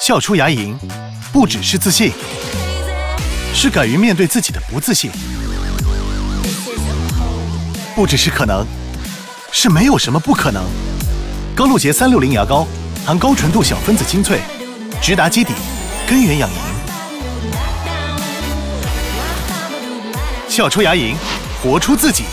笑出牙龈，不只是自信，是敢于面对自己的不自信；不只是可能，是没有什么不可能。高露洁三六零牙膏，含高纯度小分子精粹，直达基底，根源养龈。笑出牙龈，活出自己。